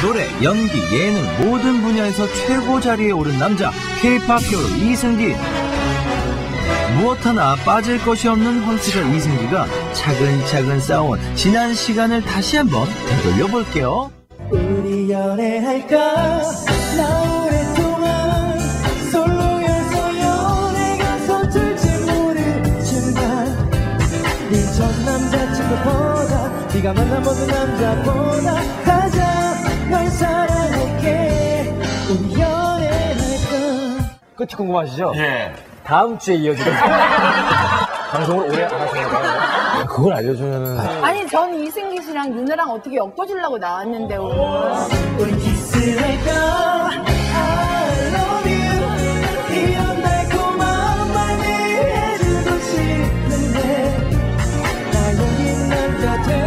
노래, 연기, 예능 모든 분야에서 최고 자리에 오른 남자 K-팝 히어로 이승기. 무엇 하나 빠질 것이 없는 헌스가 이승기가 차근차근 쌓아온 지난 시간을 다시 한번 되돌려 볼게요. 우리 연애할까? 나 오랫동안 솔로여서 연애가 서툴지 모르지만. 네전 남자친구보다 네가 만난 모든 남자보다 가장 널 사랑할게. 우리 연애할까? 끝이 궁금하시죠? 예. 다음 주에 이어지는 방송을 오래 안 하시는 그걸 알려주면은. 아니 전 이승기 씨랑 윤아랑 어떻게 엮어주려고 나왔는데 오늘 우리 키스할까? I love you. 이런 달콤한 말 해주고 싶은데. 나 용기 남자 돼